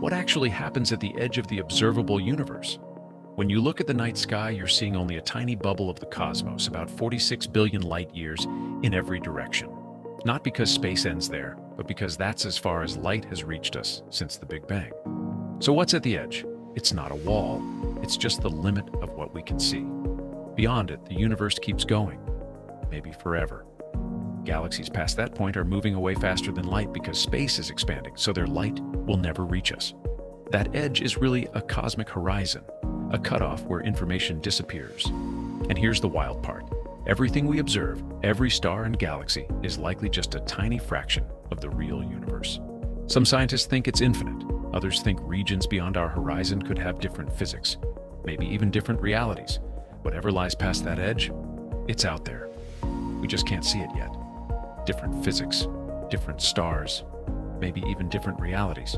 What actually happens at the edge of the observable universe? When you look at the night sky, you're seeing only a tiny bubble of the cosmos, about 46 billion light years in every direction. Not because space ends there, but because that's as far as light has reached us since the Big Bang. So what's at the edge? It's not a wall, it's just the limit of what we can see. Beyond it, the universe keeps going, maybe forever. Galaxies past that point are moving away faster than light because space is expanding, so their light will never reach us. That edge is really a cosmic horizon, a cutoff where information disappears. And here's the wild part. Everything we observe, every star and galaxy, is likely just a tiny fraction of the real universe. Some scientists think it's infinite. Others think regions beyond our horizon could have different physics, maybe even different realities. Whatever lies past that edge, it's out there. We just can't see it yet. Different physics, different stars, maybe even different realities.